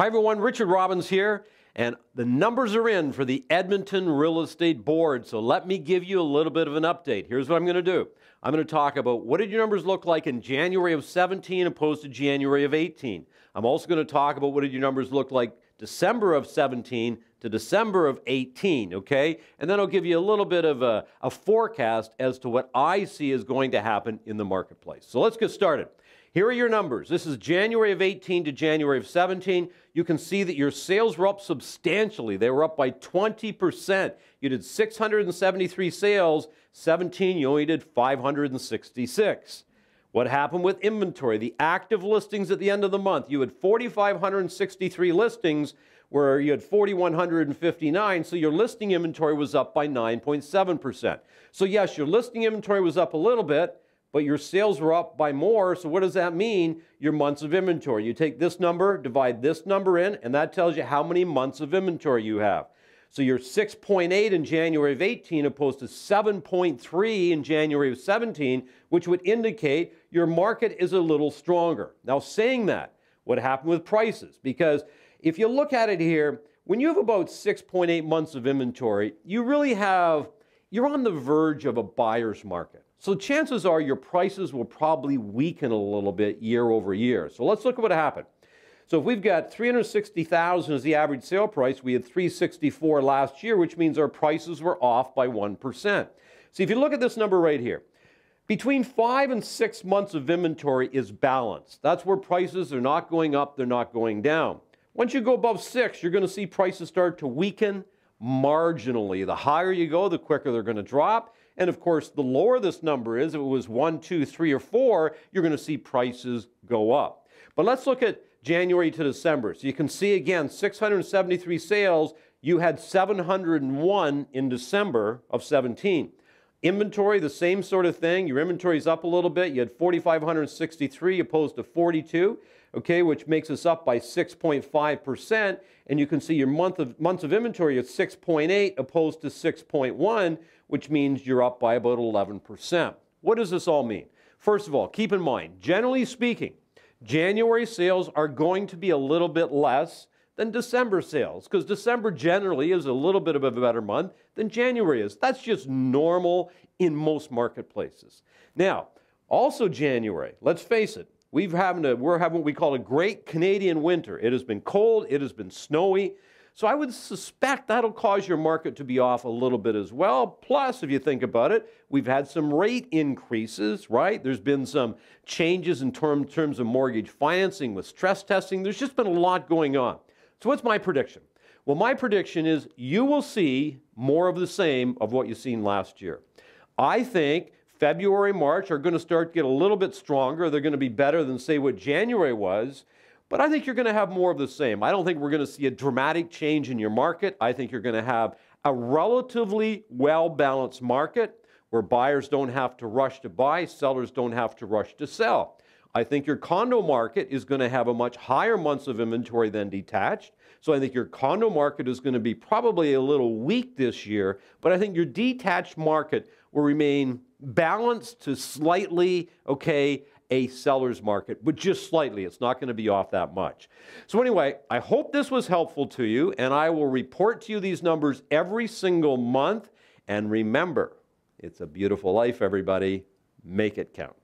Hi, everyone. Richard Robbins here, and the numbers are in for the Edmonton Real Estate Board. So let me give you a little bit of an update. Here's what I'm going to do I'm going to talk about what did your numbers look like in January of 17 opposed to January of 18. I'm also going to talk about what did your numbers look like December of 17 to December of 18, okay? And then I'll give you a little bit of a, a forecast as to what I see is going to happen in the marketplace. So let's get started. Here are your numbers. This is January of 18 to January of 17. You can see that your sales were up substantially. They were up by 20%. You did 673 sales. 17, you only did 566. What happened with inventory? The active listings at the end of the month, you had 4,563 listings where you had 4,159, so your listing inventory was up by 9.7%. So yes, your listing inventory was up a little bit, but your sales were up by more. So what does that mean? Your months of inventory. You take this number, divide this number in, and that tells you how many months of inventory you have. So you're 6.8 in January of 18 opposed to 7.3 in January of 17, which would indicate your market is a little stronger. Now, saying that, what happened with prices? Because if you look at it here, when you have about 6.8 months of inventory, you really have, you're on the verge of a buyer's market. So chances are your prices will probably weaken a little bit year over year. So let's look at what happened. So if we've got 360,000 as the average sale price, we had 364 last year, which means our prices were off by 1%. See, if you look at this number right here, between five and six months of inventory is balanced. That's where prices are not going up, they're not going down. Once you go above six, you're going to see prices start to weaken marginally. The higher you go, the quicker they're going to drop. And of course, the lower this number is, if it was one, two, three, or four, you're going to see prices go up. But let's look at January to December. So you can see again, 673 sales. You had 701 in December of 17. Inventory, the same sort of thing. Your inventory is up a little bit. You had 4,563 opposed to 42 okay, which makes us up by 6.5%. And you can see your month of, months of inventory is 6.8 opposed to 6.1, which means you're up by about 11%. What does this all mean? First of all, keep in mind, generally speaking, January sales are going to be a little bit less than December sales because December generally is a little bit of a better month than January is. That's just normal in most marketplaces. Now, also January, let's face it, We've having a, we're having what we call a great Canadian winter. It has been cold, it has been snowy. So I would suspect that'll cause your market to be off a little bit as well. Plus, if you think about it, we've had some rate increases, right? There's been some changes in term, terms of mortgage financing with stress testing. There's just been a lot going on. So what's my prediction? Well, my prediction is you will see more of the same of what you've seen last year. I think February, March are going to start to get a little bit stronger. They're going to be better than, say, what January was. But I think you're going to have more of the same. I don't think we're going to see a dramatic change in your market. I think you're going to have a relatively well balanced market where buyers don't have to rush to buy, sellers don't have to rush to sell. I think your condo market is going to have a much higher months of inventory than detached. So I think your condo market is going to be probably a little weak this year, but I think your detached market will remain balanced to slightly, okay, a seller's market, but just slightly. It's not going to be off that much. So, anyway, I hope this was helpful to you, and I will report to you these numbers every single month. And remember, it's a beautiful life, everybody. Make it count.